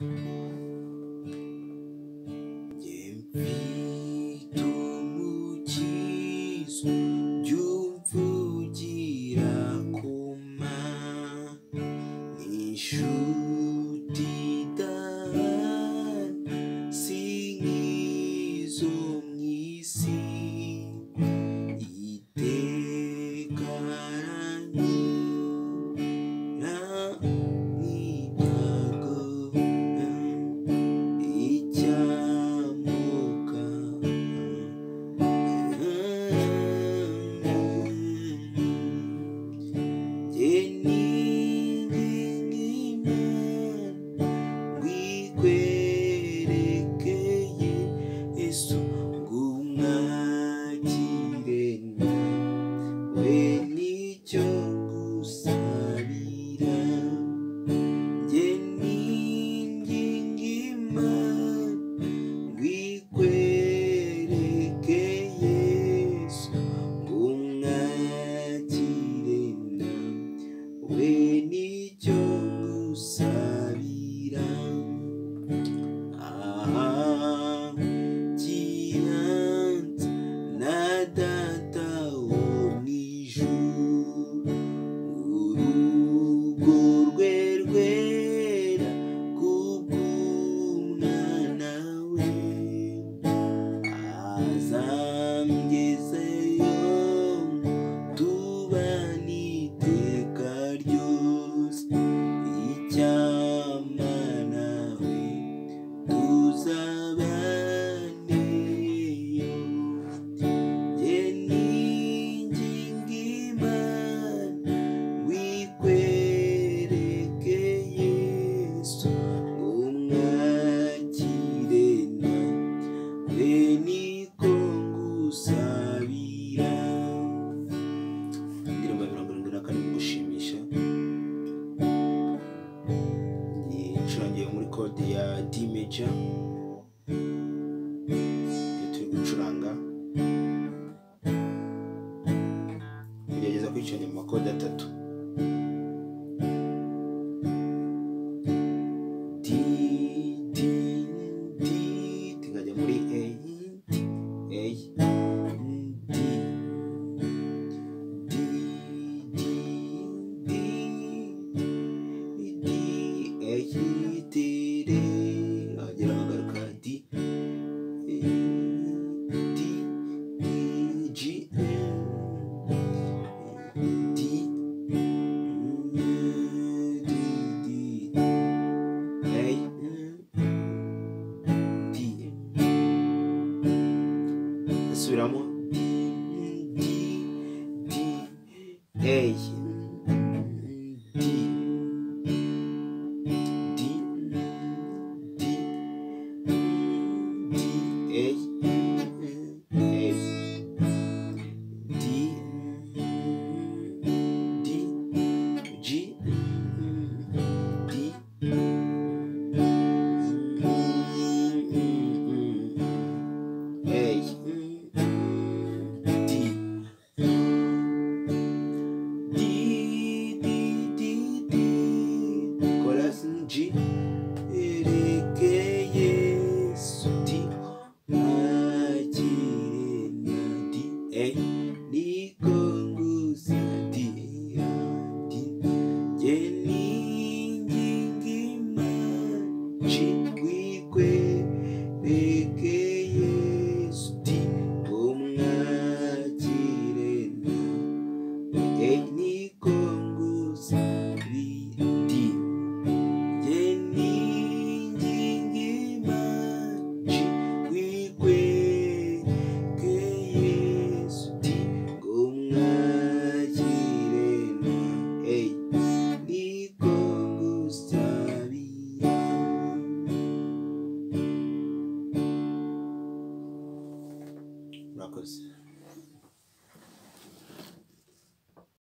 Umukizo byumvugira ngumwakirena azamgezeyo udushya iyo turi gucuranga. Kugerageza kwicanya mu makode atatu. Suraman.